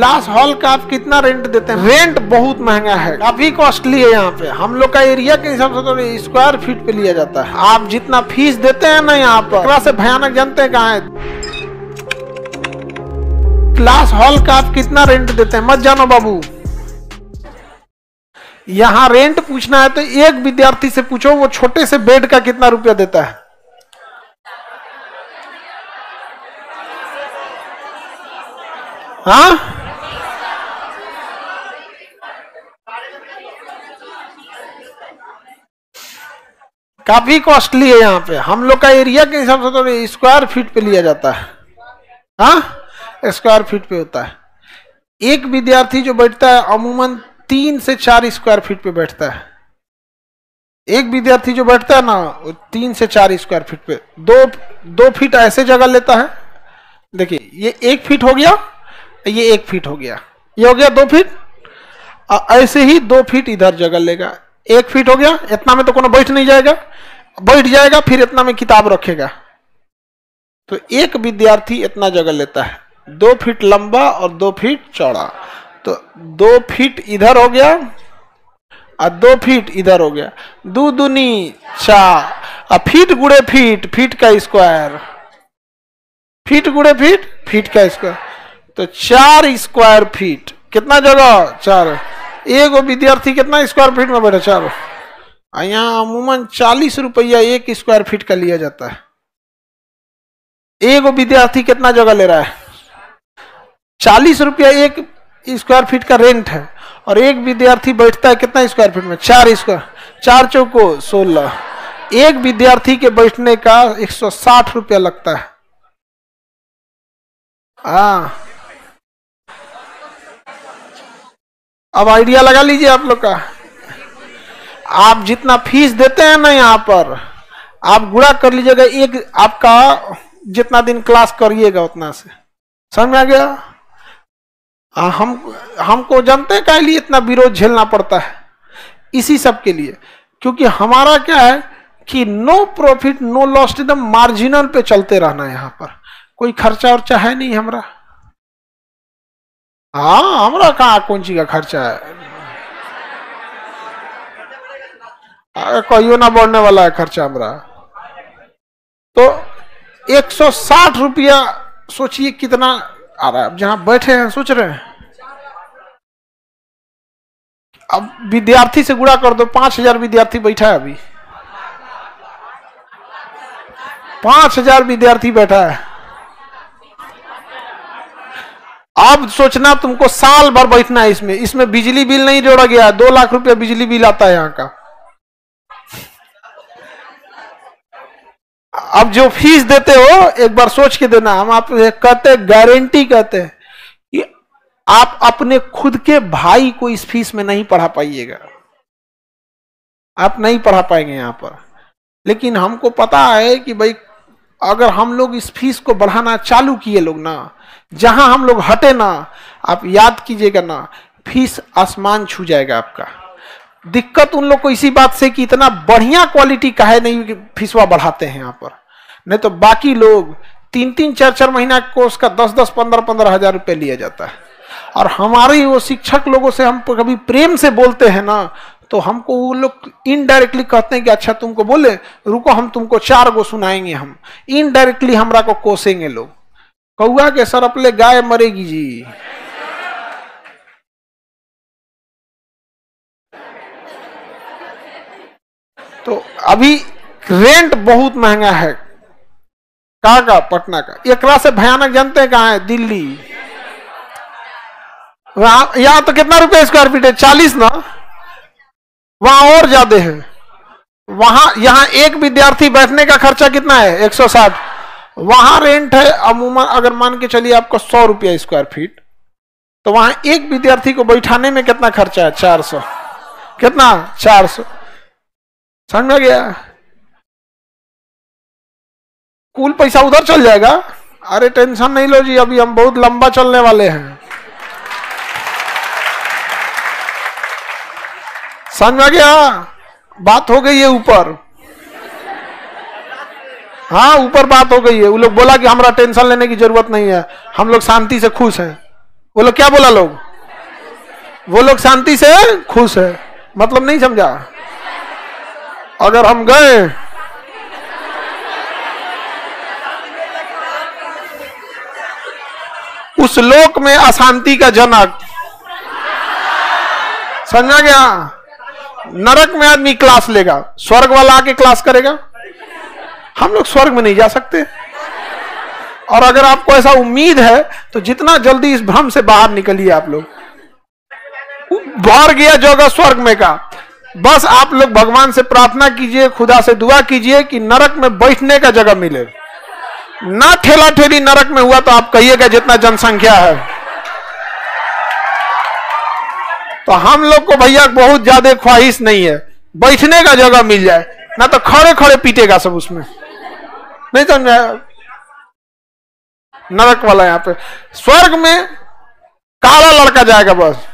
Class hall का आप कितना रेंट देते हैं? रेंट बहुत महँगा है। काफ़ी कॉस्टली है यहाँ पे। हम लोग का एरिया के हिसाब से तो स्क्वायर फीट पे लिया जाता है। आप जितना फ़ीस देते हैं ना यहाँ पर। से भयानक जानते हैं कहाँ है। क्लास हॉल का आप कितना रेंट देते हैं? मत जानो बाबू। यहाँ रेंट पूछना है तो एक विद्यार्थी से पूछो वो छोटे से बेड का कितना रुपया देता है? हाँ? काफ़ी कॉस्टली है यहाँ पे। हम लोग का एरिया के हिसाब से तो स्क्वायर फीट पे लिया जाता है। हाँ? स्क्वायर फीट पे होता है। एक विद्यार्थी जो बैठता है, अमूमन तीन से चार स्क्वायर फीट पे बैठता है। एक विद्यार्थी जो बैठता है ना, वो तीन से चार स्क्वायर फीट पे। दो दो फीट ऐसे जगह लेता है। देखिए, ये एक फीट हो गया, ये एक फीट हो गया। ये हो गया दो फीट ऐसे ही दो फीट इधर जगह लेगा। एक फीट हो गया, इतना में तो कोनो बैठ नहीं जाएगा। बैठ जाएगा, फिर इतना में किताब रखेगा। तो एक विद्यार्थी इतना जगह लेता है। दो फीट लंबा और दो फीट चौड़ा। तो दो फीट इधर हो गया और दो फीट इधर हो गया। दो दूनी चार फीट गुड़े फीट फीट का स्क्वायर। फीट गुड़े फीट फीट का स्क्वायर। तो चार स्क्वायर फीट। कितना जगह? चार। एगो विद्यार्थी कितना स्क्वायर फीट में बैठा चार? यहाँ अमूमन चालीस रुपया एक स्क्वायर फीट का लिया जाता है। एगो विद्यार्थी कितना जगह ले रहा है? चालीस रुपया एक स्क्वायर फीट का रेंट है। और एक विद्यार्थी बैठता है कितना स्क्वायर फीट में? चार स्क्वायर चार चौको सोलह। एक विद्यार्थी के बैठने का एक सौ साठ रुपया लगता है। हाँ। अब आइडिया लगा लीजिए आप लोग का। आप जितना फ़ीस देते हैं ना यहाँ पर आप गुड़ा कर लीजिएगा एक आपका जितना दिन क्लास करिएगा उतना से। समझ आ गया? आ, हम हमको जानते हैं क्या लिए इतना विरोध झेलना पड़ता है? इसी सब के लिए। क्योंकि हमारा क्या है कि नो प्रॉफिट नो लॉस एकदम मार्जिनल पे चलते रहना यहाँ पर। कोई खर्चा उर्चा है नहीं हमारा। हाँ हमारा कहाँ कौन चीज़ का खर्चा है? कहियो ना बढ़ने वाला है खर्चा हमारा। तो 160 रुपया सोचिए कितना, आ रहा है जहाँ बैठे हैं, सोच रहे हैं। अब विद्यार्थी से गुड़ा कर दो, पाँच हज़ार विद्यार्थी बैठा है अभी। पाँच हज़ार विद्यार्थी बैठा है। अब सोचना तुमको साल भर बैठना है इसमें। इसमें बिजली बिल नहीं जोड़ा गया, दो लाख रुपया बिजली बिल आता है यहाँ का। अब जो फ़ीस देते हो, एक बार सोच के देना, हम आप कहते गारंटी कहते हैं कि आप अपने खुद के भाई को इस फ़ीस में नहीं पढ़ा पाइएगा। आप नहीं पढ़ा पाएँगे यहाँ पर। लेकिन हमको पता है कि भाई, अगर हम लोग इस फ़ीस को बढ़ाना चालू किए लोग ना जहाँ हम लोग हटे ना, आप याद कीजिएगा ना, फ़ीस आसमान छू जाएगा आपका। दिक्कत उन लोग को इसी बात से कि इतना बढ़िया क्वालिटी का है नहीं फीसवा बढ़ाते हैं यहाँ पर। नहीं तो बाकी लोग तीन तीन चार चार महीना कोर्स का दस दस पंद्रह पंद्रह हज़ार रुपये लिया जाता है। और हमारे वो शिक्षक लोगों से हम कभी प्रेम से बोलते हैं ना तो हमको वो लोग इनडायरेक्टली कहते हैं कि अच्छा तुमको बोले, रुको हम तुमको चार गो सुनाएँगे हम। इनडायरेक्टली हमरा को कोसेंगे लोग। कौआ के सर अपने गाय मरेगी जी। तो अभी रेंट बहुत महँगा है। कहा का? पटना का। एकरा से भयानक जानते हैं कहाँ है? दिल्ली। वहाँ यहाँ तो कितना रुपए स्क्वायर फीट है? चालीस ना? वहाँ और ज़्यादा है। वहाँ यहाँ एक विद्यार्थी बैठने का खर्चा कितना है? 160 वहाँ रेंट है, अमूमन अगर मान के चलिए आपका सौ रुपया स्क्वायर फीट तो वहाँ एक विद्यार्थी को बैठाने में कितना खर्चा है? चार सौ। कितना? चार सौ। समझ में गया? कुल पैसा उधर चल जाएगा। अरे टेंशन नहीं लो जी, अभी हम बहुत लंबा चलने वाले हैं। समझ में गया? बात हो गई है ऊपर। हाँ ऊपर बात हो गई है। वो लोग बोला कि हमारा टेंशन लेने की ज़रूरत नहीं है। हम लोग शांति से खुश हैं। वो लोग क्या बोला लोग? वो लोग शांति से खुश है। मतलब नहीं समझा? अगर हम गए, उस लोक में अशांति का जनक समझा गया? नरक में आदमी क्लास लेगा। स्वर्ग वाला आके क्लास करेगा? हम लोग स्वर्ग में नहीं जा सकते। और अगर आपको ऐसा उम्मीद है तो जितना जल्दी इस भ्रम से बाहर निकलिए आप लोग। भर गया जगह स्वर्ग में का। बस आप लोग भगवान से प्रार्थना कीजिए, खुदा से दुआ कीजिए कि नरक में बैठने का जगह मिले। ना ठेला ठेली नरक में हुआ तो आप कहिएगा जितना जनसंख्या है। तो हम लोग को भैया बहुत ज़्यादा ख्वाहिश नहीं है। बैठने का जगह मिल जाए। ना तो खड़े खड़े पीटेगा सब उसमें। नहीं तो नरक वाला यहाँ पे। स्वर्ग में काला लड़का जाएगा बस।